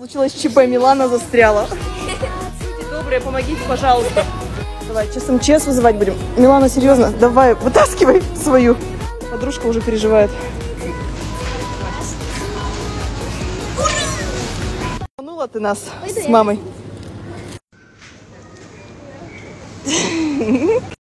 Получилось ЧП, Милана застряла. Добрые, помогите, пожалуйста. Давай, сейчас МЧС эм вызывать будем. Милана, серьезно, давай, вытаскивай свою. Подружка уже переживает. Обманула ты нас с мамой.